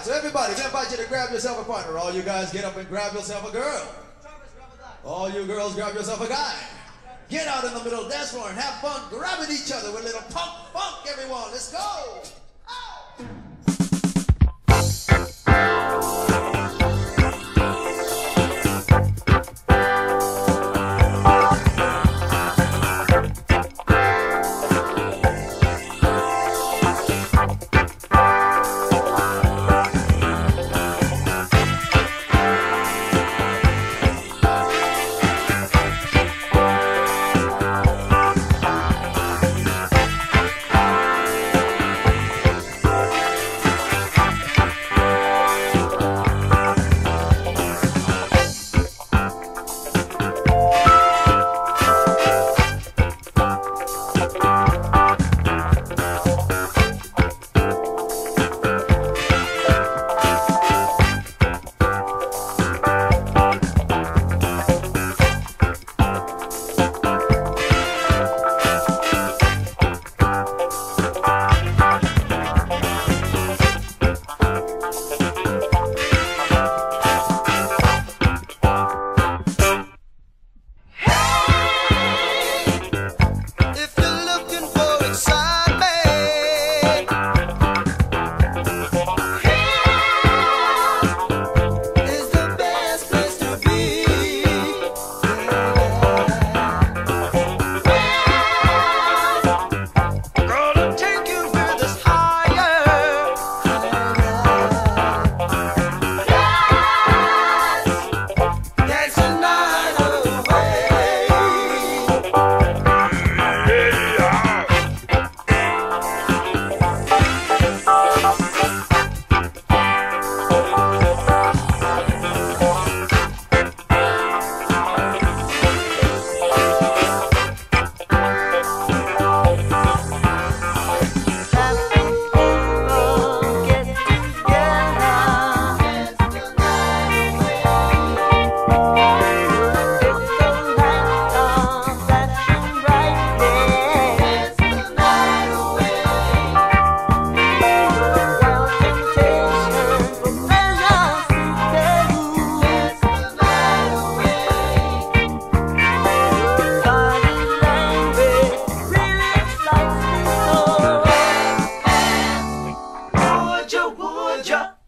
right, so everybody, I invite you to grab yourself a partner. All you guys get up and grab yourself a girl. All you girls grab yourself a guy. Get out in the middle of the dance floor and have fun grabbing each other with a little punk funk, everyone. Let's go. Would you, would you?